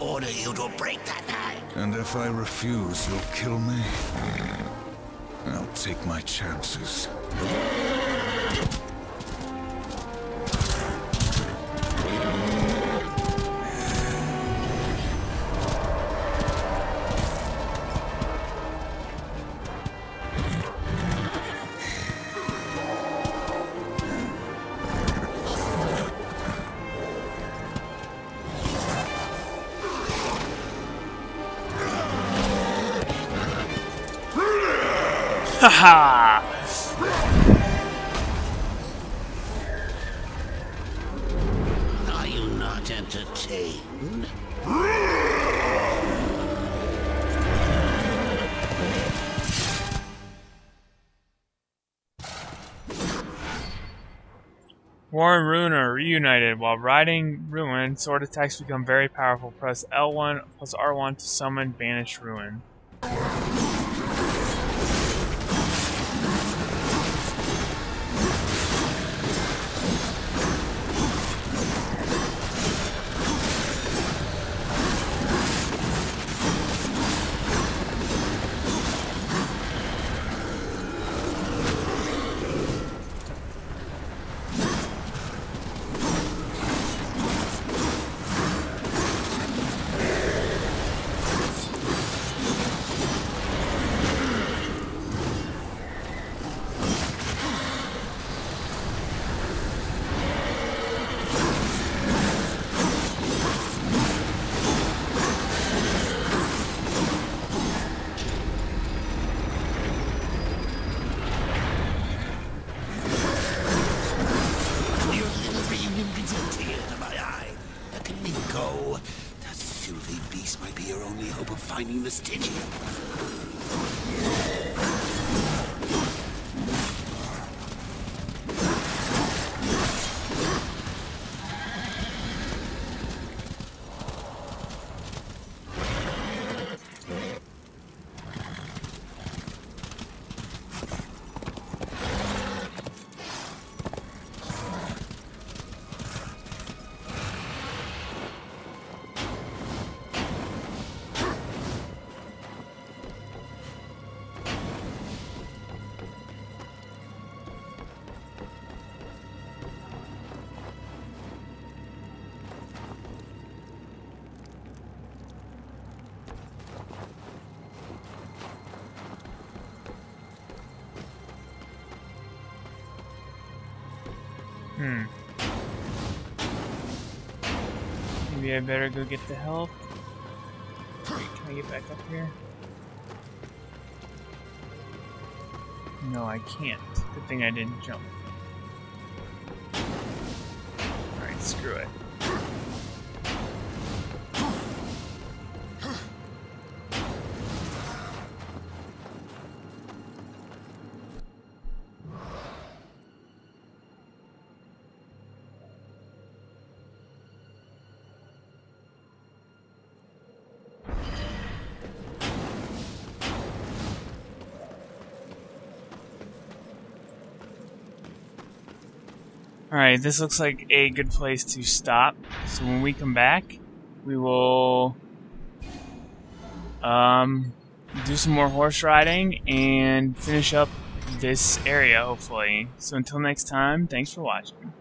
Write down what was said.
order you to break that night. And if I refuse, you'll kill me? I'll take my chances. Haha! Are you not entertained? War and Ruin are reunited. While riding Ruin, sword attacks become very powerful. Press L1 plus R1 to summon Banished Ruin. Go. That filthy beast might be your only hope of finding the Stygian. Hmm. Maybe I better go get the help. Can I get back up here? No, I can't. Good thing I didn't jump. Alright, screw it. Alright, this looks like a good place to stop. So when we come back, we will um, do some more horse riding and finish up this area, hopefully. So until next time, thanks for watching.